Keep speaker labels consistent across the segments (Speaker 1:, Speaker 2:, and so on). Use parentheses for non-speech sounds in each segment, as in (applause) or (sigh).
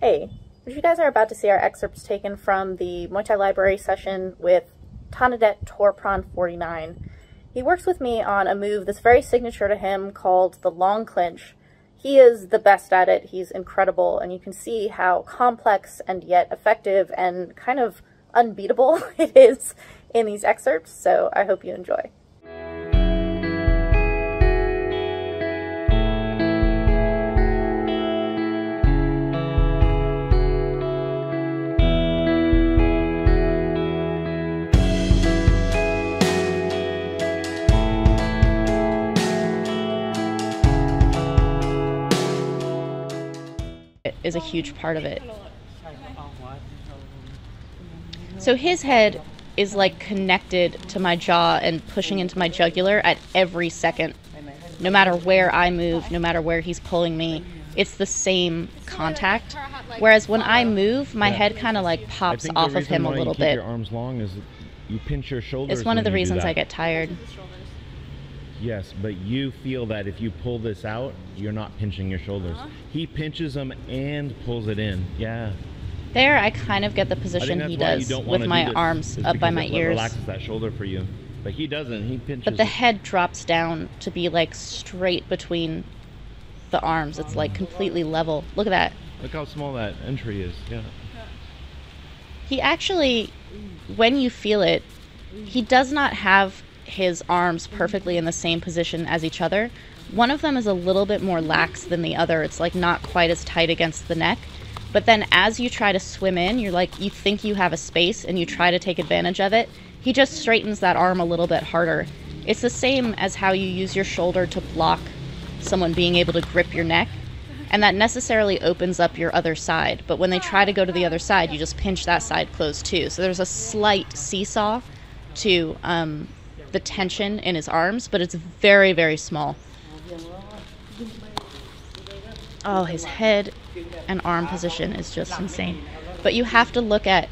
Speaker 1: Hey, you guys are about to see our excerpts taken from the Muay Thai Library session with Tanadet Torpron 49. He works with me on a move that's very signature to him called the long clinch. He is the best at it, he's incredible, and you can see how complex and yet effective and kind of unbeatable (laughs) it is in these excerpts, so I hope you enjoy.
Speaker 2: Is a huge part of it. So his head is like connected to my jaw and pushing into my jugular at every second. No matter where I move, no matter where he's pulling me, it's the same contact. Whereas when I move, my head kind of like pops off of him a little bit.
Speaker 3: Your arms long is you pinch your shoulders.
Speaker 2: It's one of the reasons I get tired.
Speaker 3: Yes, but you feel that if you pull this out, you're not pinching your shoulders. Uh-huh. He pinches them and pulls it in. Yeah.
Speaker 2: There, I kind of get the position he does with my do arms up by my
Speaker 3: it
Speaker 2: ears.
Speaker 3: Relaxes that shoulder for you, but he doesn't. He pinches.
Speaker 2: But the head drops down to be like straight between the arms. It's like completely level. Look at that.
Speaker 3: Look how small that entry is. Yeah.
Speaker 2: He actually, when you feel it, he does not have his arms perfectly in the same position as each other. One of them is a little bit more lax than the other. It's like not quite as tight against the neck. But then as you try to swim in, you're like, you think you have a space and you try to take advantage of it. He just straightens that arm a little bit harder. It's the same as how you use your shoulder to block someone being able to grip your neck. And that necessarily opens up your other side. But when they try to go to the other side, you just pinch that side closed too. So there's a slight seesaw to um, the tension in his arms, but it's very, very small. Oh, his head and arm position is just insane. But you have to look at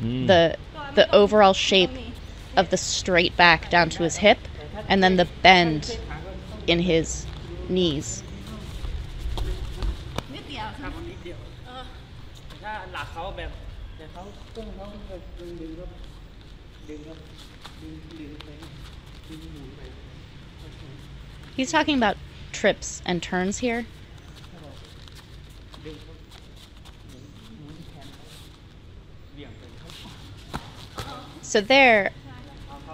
Speaker 2: mm. the the overall shape of the straight back down to his hip and then the bend in his knees. He's talking about trips and turns here. So there,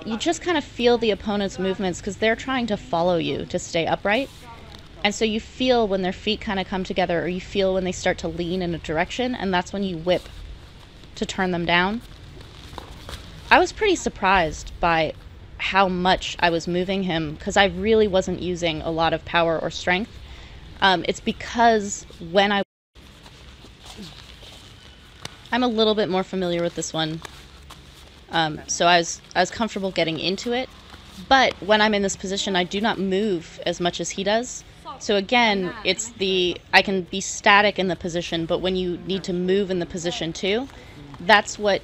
Speaker 2: you just kind of feel the opponent's movements because they're trying to follow you to stay upright. And so you feel when their feet kind of come together, or you feel when they start to lean in a direction, and that's when you whip to turn them down. I was pretty surprised by how much I was moving him because I really wasn't using a lot of power or strength. Um, it's because when I I'm a little bit more familiar with this one, um, so I was I was comfortable getting into it. But when I'm in this position, I do not move as much as he does. So again, it's the I can be static in the position, but when you need to move in the position too, that's what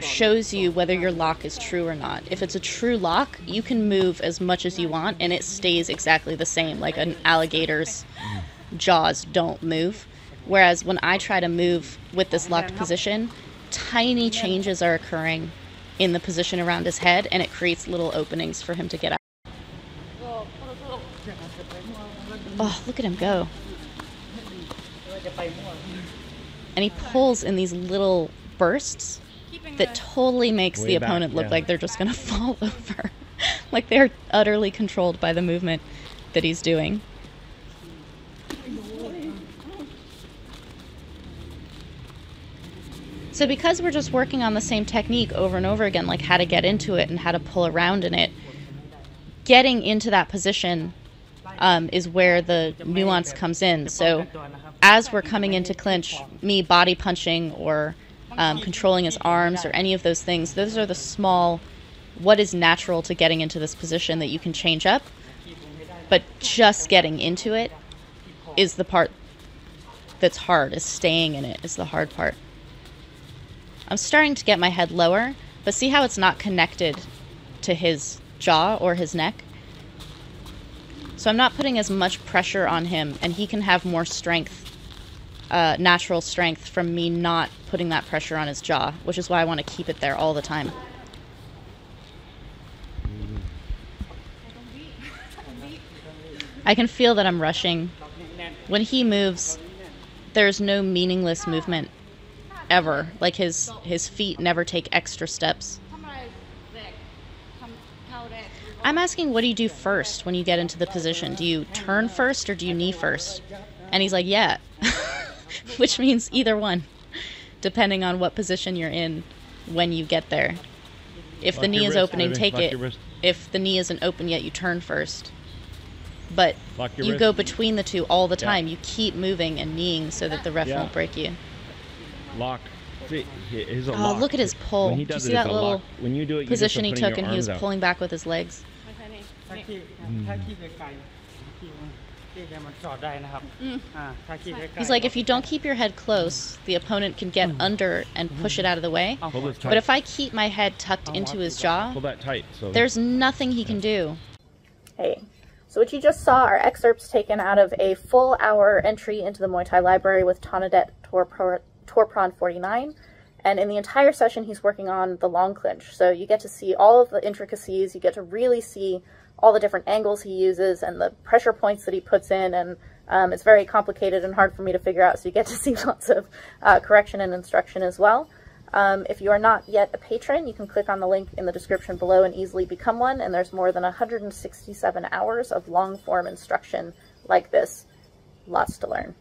Speaker 2: shows you whether your lock is true or not. If it's a true lock, you can move as much as you want and it stays exactly the same, like an alligator's jaws don't move. Whereas when I try to move with this locked position, tiny changes are occurring in the position around his head and it creates little openings for him to get out. Oh, look at him go. And he pulls in these little bursts that totally makes the opponent back, look yeah. like they're just going (laughs) to fall over. like they're utterly controlled by the movement that he's doing. So because we're just working on the same technique over and over again, like how to get into it and how to pull around in it, getting into that position um, is where the nuance comes in. So as we're coming into clinch, me body punching or um, controlling his arms or any of those things. Those are the small, what is natural to getting into this position that you can change up. But just getting into it is the part that's hard, is staying in it is the hard part. I'm starting to get my head lower, but see how it's not connected to his jaw or his neck? So I'm not putting as much pressure on him, and he can have more strength uh, natural strength from me not putting that pressure on his jaw, which is why I want to keep it there all the time. I can feel that I'm rushing. When he moves, there's no meaningless movement ever. Like his his feet never take extra steps. I'm asking what do you do first when you get into the position? Do you turn first or do you knee first? And he's like, "Yeah." (laughs) Which means either one, depending on what position you're in when you get there. If the knee is opening,
Speaker 3: baby.
Speaker 2: take
Speaker 3: Lock
Speaker 2: it. If the knee isn't open yet, you turn first. But
Speaker 3: Lock your
Speaker 2: you
Speaker 3: wrist.
Speaker 2: go between the two all the
Speaker 3: Yeah.
Speaker 2: time. You keep moving and kneeing so that the ref
Speaker 3: Yeah.
Speaker 2: won't break you.
Speaker 3: Lock. See, he-
Speaker 2: Oh,
Speaker 3: lock.
Speaker 2: look at his pull.
Speaker 3: When he
Speaker 2: Did you
Speaker 3: does
Speaker 2: see that little
Speaker 3: lock. When you do it,
Speaker 2: Position he took and he was
Speaker 3: out.
Speaker 2: pulling back with his legs.
Speaker 4: ถ้
Speaker 2: He's like, if you don't keep your head close, the opponent can get under and push it out of the way. But if I keep my head tucked into his jaw, there's nothing he can do.
Speaker 1: Hey. So what you just saw are excerpts taken out of a full hour entry into the Muay Thai library with Tanadet Torpron 49. And in the entire session, he's working on the long clinch. So you get to see all of the intricacies. You get to really see all the different angles he uses and the pressure points that he puts in. And um, it's very complicated and hard for me to figure out. So you get to (laughs) see lots of uh, correction and instruction as well. Um, if you are not yet a patron, you can click on the link in the description below and easily become one. And there's more than 167 hours of long form instruction like this. Lots to learn.